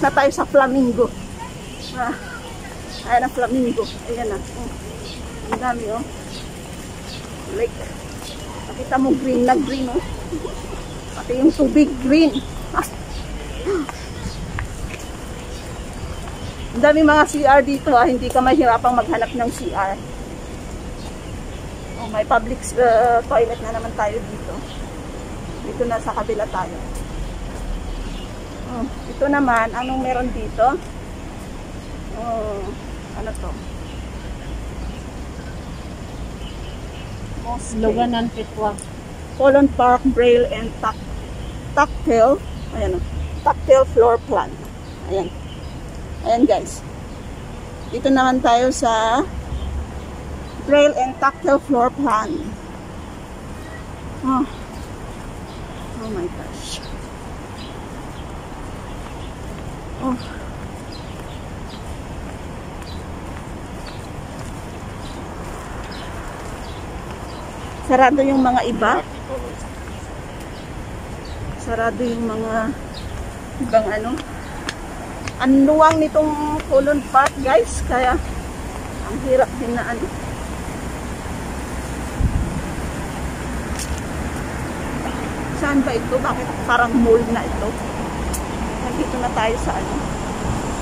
tapos na tayo sa flamingo. Ah, ayan ang flamingo. Ayan na. Oh. Ang dami oh. Lake. Nakita mo green na green oh. Pati yung tubig green. Ah. Ang dami mga CR dito ah. Hindi ka mahirapang maghanap ng CR. Oh, may public uh, toilet na naman tayo dito. Dito na sa kabila tayo. Oh, ito naman, anong meron dito? Oh, ano to? Mosque. Luganan Pitwa. Colon Park, Braille, and tac tactile. Ayan, oh. tactile floor plan. Ayan. Ayan guys. Dito naman tayo sa Braille and tactile floor plan. Oh. Oh my gosh. Sarado yung mga iba. Sarado yung mga ibang ano. Ang luwang nitong Colon Park guys. Kaya ang hirap din na ano. Saan ba ito? Bakit parang mall na ito? Nandito na tayo sa ano?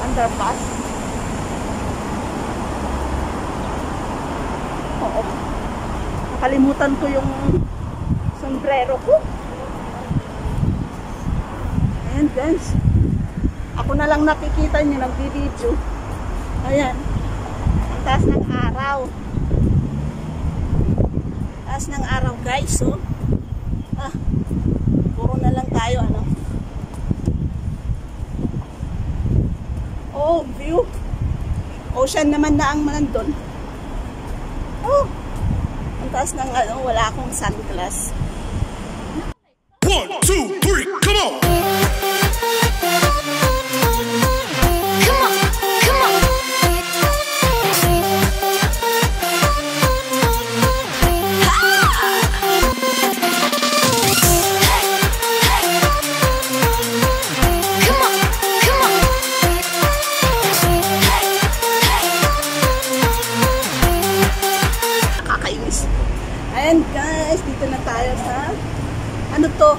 Underpass. Oo. Nakalimutan ko yung sombrero ko. Ayan guys. Ako na lang nakikita nyo nagbi-video. Ayan. Ang taas ng araw. Taas ng araw guys. Oh. Ah. Puro na lang tayo ano. Oh, view. Ocean naman na ang nandun. Oh. Ang taas ng ano, wala akong sunglass. One, two, three, tayo sa ano to?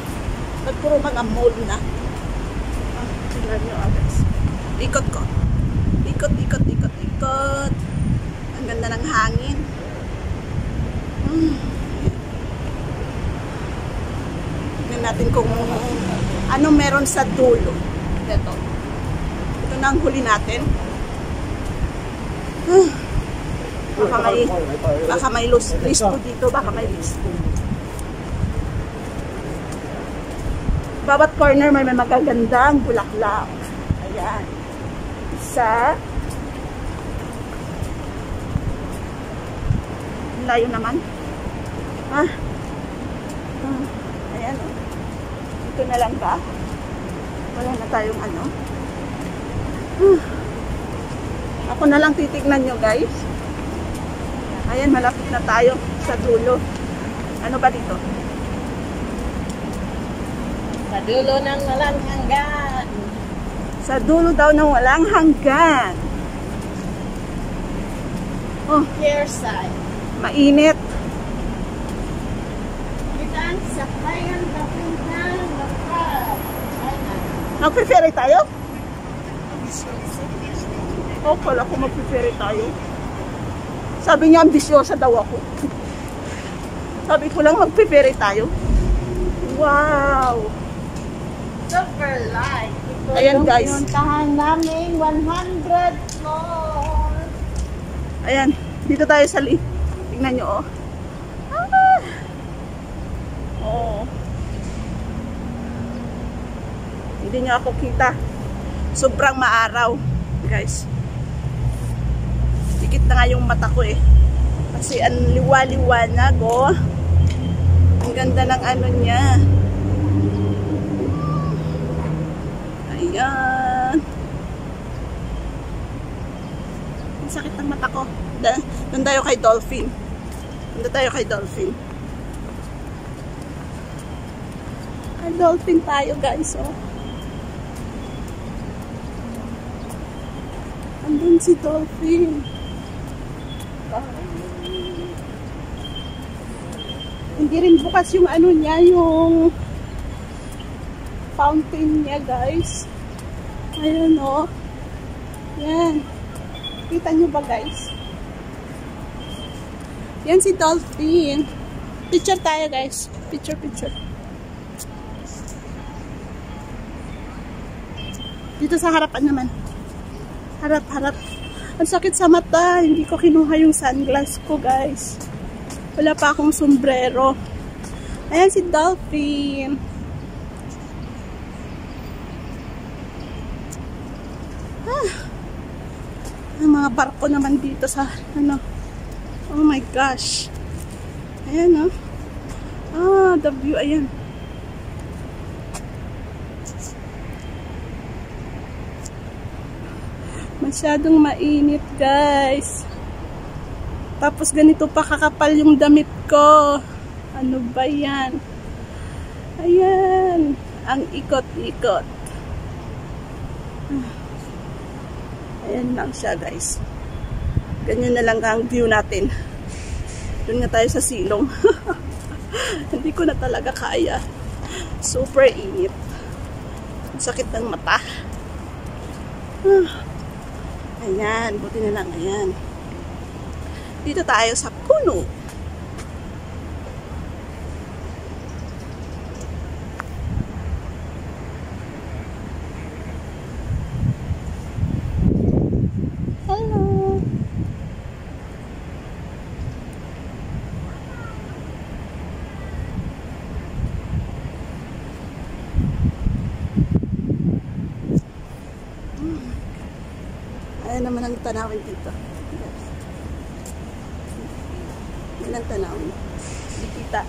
Nagpuro mga mall na. Ah, tingnan nyo guys. Ikot ko. Ikot, ikot, ikot, ikot. Ang ganda ng hangin. Hmm. Tingnan natin kung ano meron sa dulo. Ito. Ito na ang huli natin. Ah. Baka may, baka may list, listo dito, baka may listo. Bawat corner may may magagandang bulaklak. Ayan. Isa. Layo naman. Ah. ah. Ayan. Ito na lang ba? Wala na tayong ano. Ah. Ako na lang titignan nyo guys. Ayan, malapit na tayo sa dulo. Ano ba dito? Sa dulo ng walang hanggan. Sa dulo daw ng walang hanggan. Oh, Here side. mainit. Kitaan sa kayan kapitan. Mag-ferry tayo? Oh, pala ko mag-ferry tayo. Sabi niya, ambisyosa daw ako. Sabi ko lang, mag-ferry tayo. Wow! Super light. Ito Ayan, yung guys. pinuntahan namin 100 floor. Ayan, dito tayo sa li. Tingnan nyo, oh. Ah! Oh. Hindi nyo ako kita. Sobrang maaraw, guys. Dikit na nga yung mata ko eh. Kasi ang liwa-liwanag, oh. Ang ganda ng ano niya. Ayan. Ang sakit ng mata ko. Doon tayo kay Dolphin. Doon tayo kay Dolphin. Kay Dolphin tayo guys, oh. Andun si Dolphin. Hindi rin bukas yung ano niya, yung fountain niya, guys. Ayan, oh. Yan. Kita nyo ba, guys? Yan si Dolphin. Picture tayo, guys. Picture, picture. Dito sa harapan naman. Harap, harap. Ang sakit sa mata. Hindi ko kinuha yung sunglass ko, guys. Wala pa akong sombrero. Ayan si Dolphin. Ah. Ang mga barko naman dito sa, ano, oh my gosh. Ayan, oh. Ah, the view, ayan. Masyadong mainit, guys. Tapos ganito pa kakapal yung damit ko. Ano ba yan? Ayan. Ang ikot-ikot. Ayan lang siya, guys. Ganyan na lang ang view natin. Doon nga tayo sa silong. Hindi ko na talaga kaya. Super init. Sakit ng mata. Ayan, buti na lang. Ayan. Dito tayo sa puno. Naman ang tanawin dito. Yan ang tanawin. Hindi kita.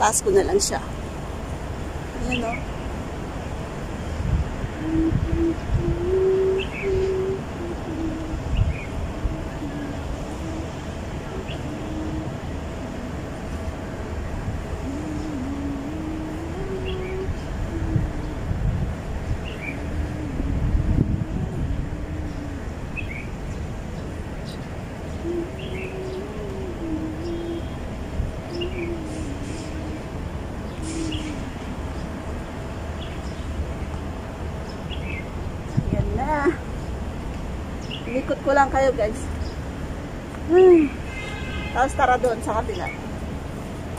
Taas ko na lang siya. Ayan o. Yan na. Inikot ko lang kayo guys. Hmm. Tapos tara doon sa kabila.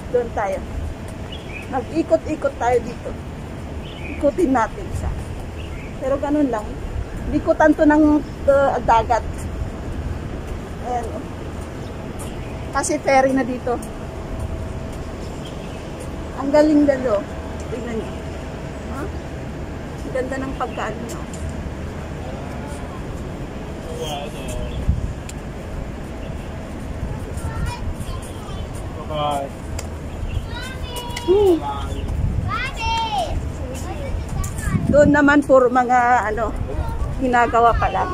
Doon tayo. Mag-ikot-ikot tayo dito. Ikutin natin siya. Pero ganun lang. Likutan to ng uh, dagat. Ayan. oh. Kasi ferry na dito. Ang galing galo. Tingnan niyo. Ha? Ang ganda ng pagkaano niya. Hmm. Doon naman puro mga ano, ginagawa pa lang.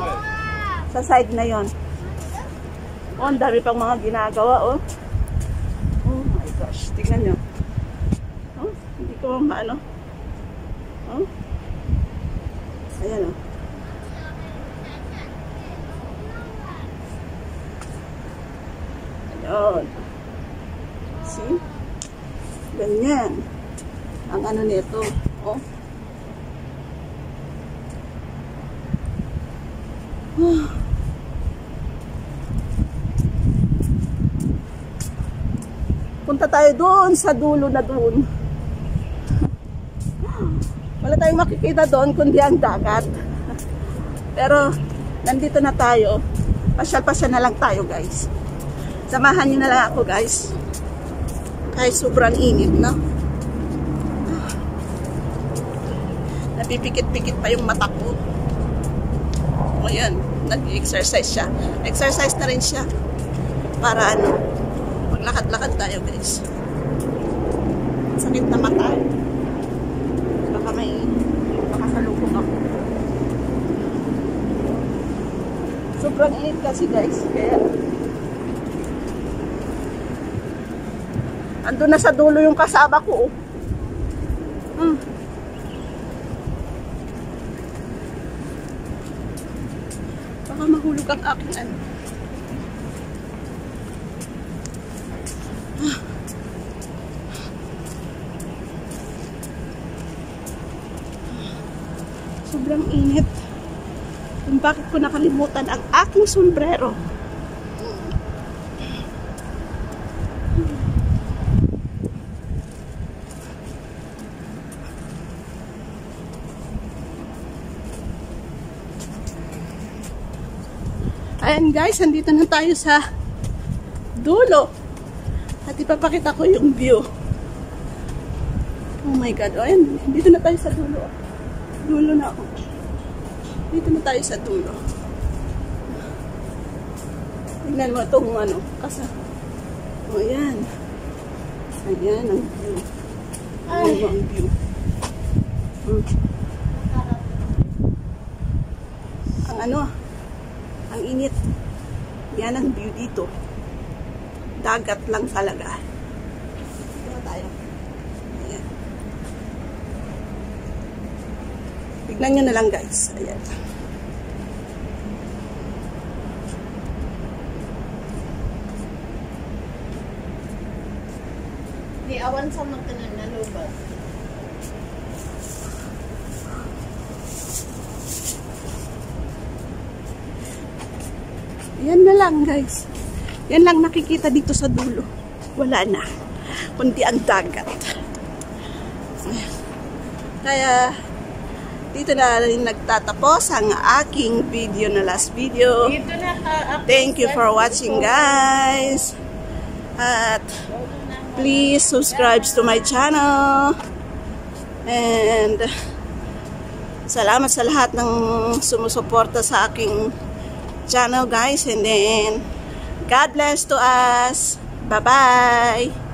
Sa side na yon. Oh, ang dami pang mga ginagawa, oh. Oh my gosh, tingnan nyo. Oh, hindi ko maano. Oh. Ayan, oh. Ayun. Ganyan. Ang ano nito. Oh. Punta tayo doon sa dulo na doon. Wala tayong makikita doon kundi ang dagat. Pero nandito na tayo. Pasyal-pasyal na lang tayo guys. Samahan niyo na lang ako guys. Kahit sobrang init, no? Napipikit-pikit pa yung mata ko. O yan, nag-exercise siya. Exercise na rin siya. Para ano, maglakad-lakad tayo guys. Sakit na mata. Baka may makasalubong ako. Sobrang init kasi guys. Kaya Ando na sa dulo yung kasama ko. Oh. Hmm. nahulog ang aking ano. Ah. Sobrang init. Kung bakit ko nakalimutan ang aking sombrero. Ayan guys, andito na tayo sa dulo. At ipapakita ko yung view. Oh my God. Oh, ayan, dito na tayo sa dulo. Dulo na ako. Dito na tayo sa dulo. Tingnan mo itong ano, kasa. Oh, ayan. Ayan ang view. Ayan ang view. Hmm. Ang ano, ang init. Yan ang view dito. Dagat lang talaga. Dito tayo. Ayan. Tignan nyo na lang guys. Ayan. Di awan sa mga na lubat. Yan na lang guys. Yan lang nakikita dito sa dulo. Wala na. Kundi ang dagat. Kaya dito na rin nagtatapos ang aking video na last video. Thank you for watching guys. At please subscribe to my channel. And salamat sa lahat ng sumusuporta sa aking channel guys. And then God bless to us. Bye-bye.